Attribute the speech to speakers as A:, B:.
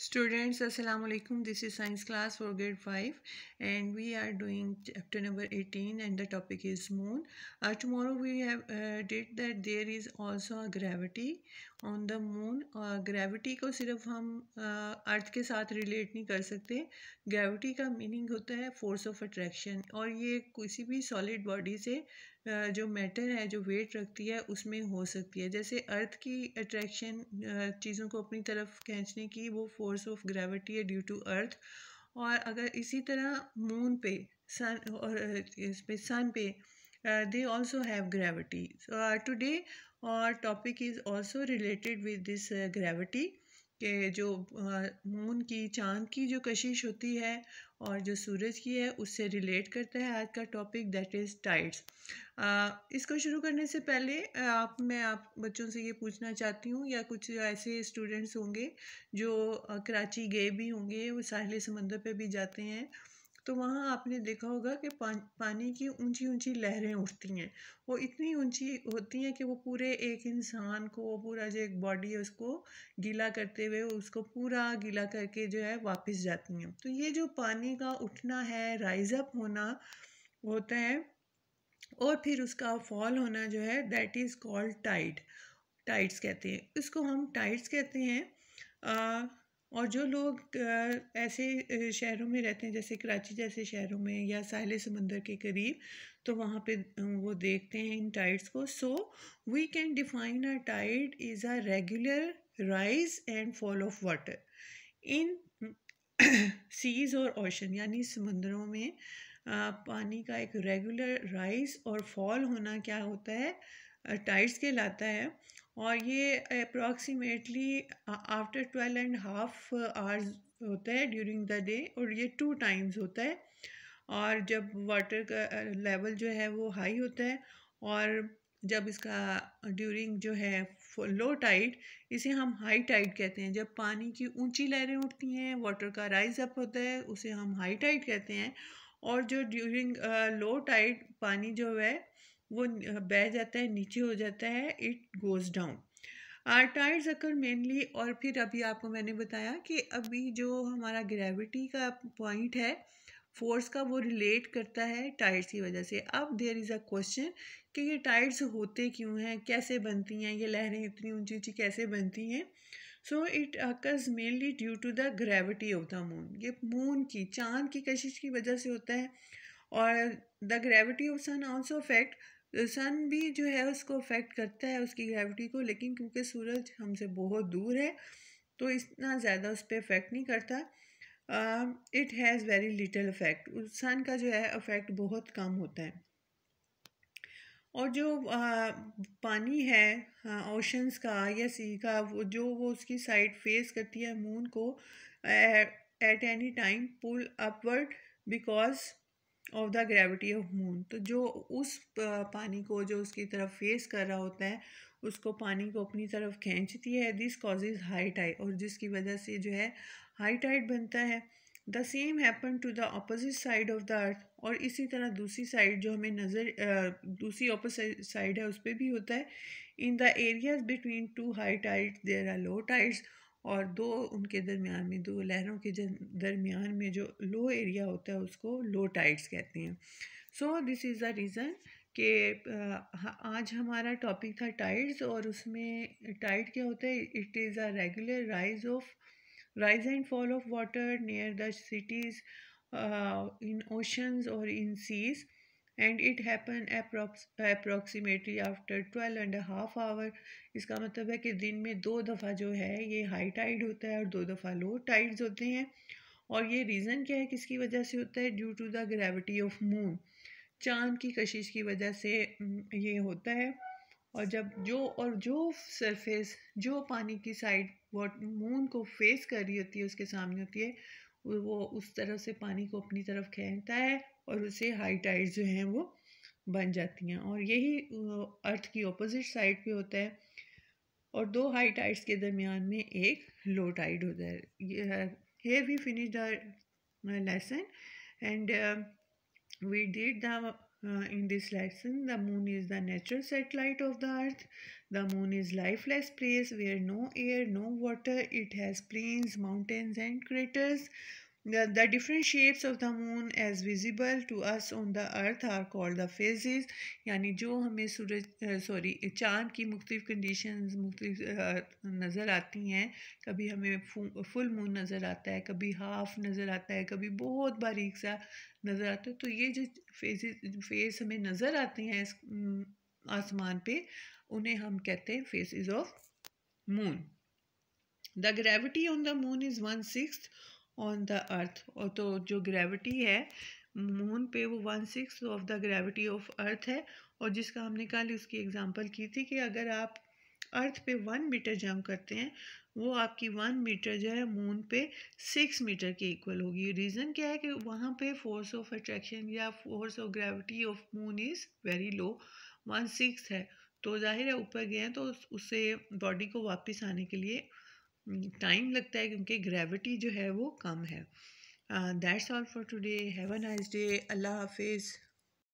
A: Students, Assalamu alaikum. This is science class for grade 5 and we are doing chapter number 18 and the topic is moon. Uh, tomorrow we have uh, did that there is also a gravity on the moon. Uh, gravity को सिर्फ़ हम अर्थ uh, के साथ relate नहीं कर सकते gravity का meaning होता है फोर्स ऑफ़ अट्रैक्शन और ये किसी भी सॉलिड बॉडी से जो मैटर है, जो वेट रखती है, उसमें हो सकती है। जैसे अर्थ की अट्रैक्शन चीज़ों को अपनी तरफ़ खींचने की वो फोर्स ऑफ़ ग्रेविटी है ड्यू टू अर्थ और अगर इसी तरह मून पे सन और इस पे सन पे they also have gravity today और topic is also related with this gravity कि जो मून की, चाँद की जो कशिश होती है और जो सूरज की है, उससे रिलेट करता है आज का टॉपिक दैट इज़ टाइड्स इसको शुरू करने से पहले आप, मैं आप बच्चों से ये पूछना चाहती हूँ, या कुछ ऐसे स्टूडेंट्स होंगे जो कराची गए भी होंगे, वो साहिल समंदर पे भी जाते हैं तो वहाँ आपने देखा होगा कि पा, पानी की ऊँची ऊँची लहरें उठती हैं। वो इतनी ऊँची होती हैं कि वो पूरे एक इंसान को वो पूरा जो एक बॉडी है उसको गीला करते हुए उसको पूरा गीला करके जो है वापस जाती हैं। तो ये जो पानी का उठना है राइज अप होना होता है और फिर उसका फॉल होना जो है that is called tide tides कहते हैं। इसको हम टाइड्स कहते हैं। और जो लोग ऐसे शहरों में रहते हैं, जैसे कराची जैसे शहरों में या साहिल समंदर के करीब तो वहाँ पे वो देखते हैं इन टाइड्स को। So we can define a tide is a regular rise and fall of water in seas और ओशन यानी समंदरों में पानी का एक रेगुलर राइज और फॉल होना क्या होता है? टाइड्स कहलाता है और ये approximately after twelve and half hours होता है ड्यूरिंग द डे और ये टू टाइम्स होता है। और जब वाटर का लेवल जो है वो हाई होता है और जब इसका ड्यूरिंग जो है लो टाइड इसे हम हाई टाइड कहते हैं। जब पानी की ऊँची लहरें उठती हैं वाटर का राइज अप होता है, उसे हम हाई टाइड कहते हैं। और जो ड्यूरिंग लो टाइड पानी जो है वो बह जाता है, नीचे हो जाता है, it goes down. Tides occur mainly, और फिर अभी आपको मैंने बताया कि अभी जो हमारा ग्रेविटी का पॉइंट है, फोर्स का वो रिलेट करता है टाइड्स की वजह से। अब देर इज़ अ क्वेश्चन कि ये टाइड्स होते क्यों हैं, कैसे बनती हैं, ये लहरें इतनी ऊँची ऊँची कैसे बनती हैं? So, it occurs mainly due to the gravity of the moon. ये मून की, चाँद की कशिश की वजह से होता है, और the gravity of sun also affect sun भी जो है उसको अफेक्ट करता है उसकी ग्रेविटी को लेकिन क्योंकि सूरज हमसे बहुत दूर है तो इतना ज़्यादा उस पर अफेक्ट नहीं करता। It has very little effect sun का जो है अफेक्ट बहुत कम होता है। और जो आ, पानी है ओशंस का या सी का वो जो वो उसकी साइड फेस करती है मून को at any time pull upward because of the gravity of moon तो जो उस पानी को जो उसकी तरफ़ फेस कर रहा होता है, उसको पानी को अपनी तरफ़ खींचती है। दिस कॉजेज हाई टाइड और जिसकी वजह से जो है हाई टाइड बनता है। The same happen to the opposite side of the earth और इसी तरह दूसरी साइड जो हमें नज़र दूसरी अपोजिट साइड है, उस पर भी होता है। In the areas between two high tides there are low tides और दो उनके दरमियान में, दो लहरों के दरमियान में जो लो एरिया होता है, उसको लो टाइड्स कहते हैं। So this is the reason कि आज हमारा टॉपिक था टाइड्स और उसमें टाइड क्या होता है? It is a regular rise of rise and fall of water near the cities in oceans और in seas and it happen approximately after twelve and half hour इसका मतलब है कि दिन में दो दफ़ा जो है, ये हाई टाइड होता है और दो दफ़ा लो टाइड्स होते हैं। और ये रीज़न क्या है, किसकी वजह से होता है? Due to the gravity of moon चाँद की कशिश की वजह से ये होता है। और जब जो, और जो सरफेस जो पानी की साइड वो मून को फेस कर रही होती है, उसके सामने होती है, वो उस तरह से पानी को अपनी तरफ़ खींचता है। और उसे हाई टाइड जो हैं वो बन जाती हैं। और यही अर्थ की ओपोजिट साइड पे होता है। और दो हाई टाइड्स के दरमियान में एक लो टाइड होता है। ये we finish lesson and we did the in this lesson the moon is the natural satellite of the earth the moon is lifeless place where no air no water it has plains mountains and craters the different shapes of the moon as visible to us on the earth are called the phases यानी जो हमें सूरज sorry चाँद की मुख्तलिफ़ conditions मुख्तलिफ़ नज़र आती हैं, कभी हमें फुल मून नज़र आता है, कभी हाफ़ नज़र आता है, कभी बहुत बारीक सा नज़र आता है तो ये जो फेजेस फेस हमें नज़र आते हैं इस आसमान पे, उन्हें हम कहते हैं faces of moon the gravity on the moon is one six on the earth और तो जो ग्रेविटी है मून पे वो one six of the gravity of earth है। और जिसका हमने कल उसकी एग्जांपल की थी कि अगर आप अर्थ पे वन मीटर जंप करते हैं, वो आपकी वन मीटर जो है मून पे सिक्स मीटर के इक्वल होगी। रीज़न क्या है कि वहाँ पे फोर्स ऑफ़ अट्रैक्शन या force of gravity of moon is very low one six है। तो ज़ाहिर है, ऊपर गए हैं तो उससे बॉडी को वापस आने के लिए टाइम लगता है क्योंकि ग्रेविटी जो है वो कम है। That's all for today have a nice day अल्लाह हाफिज़.